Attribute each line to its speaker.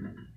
Speaker 1: Mhm.